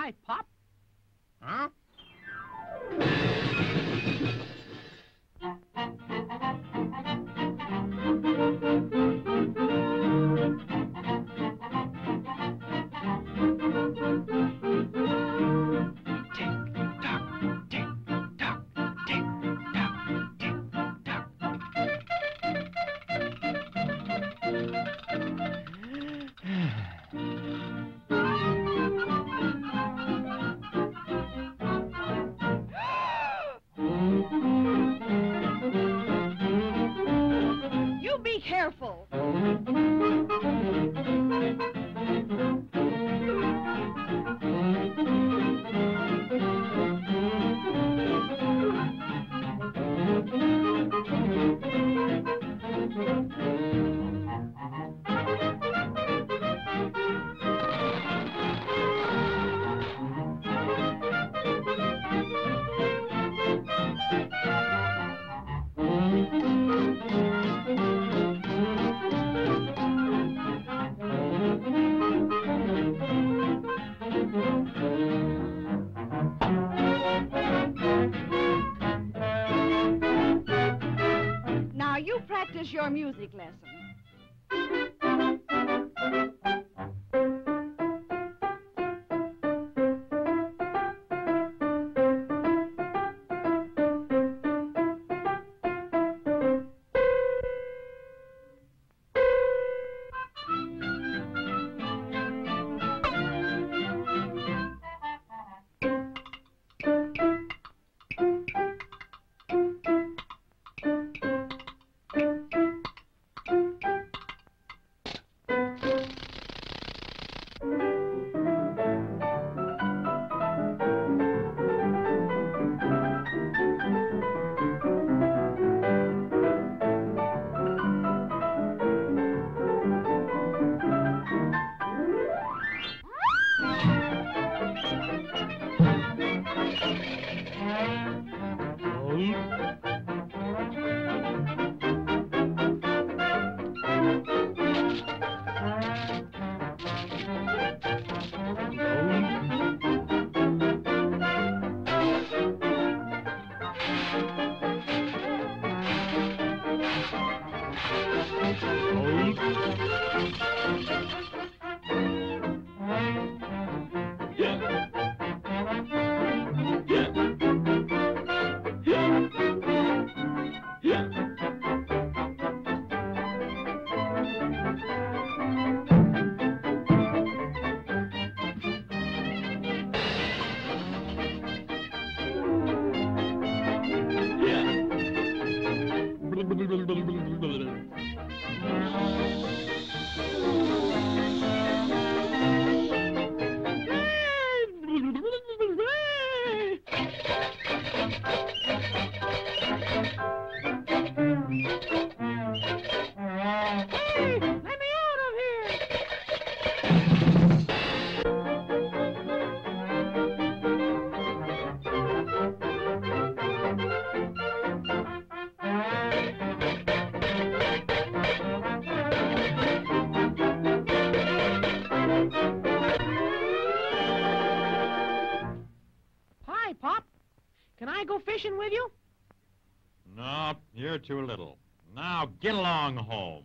Hi, Pop. Huh? Be careful. Practice your music lesson. Fishing with you? No, you're too little. Now get along home.